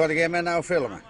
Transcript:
Wat ga jij mij nou filmen?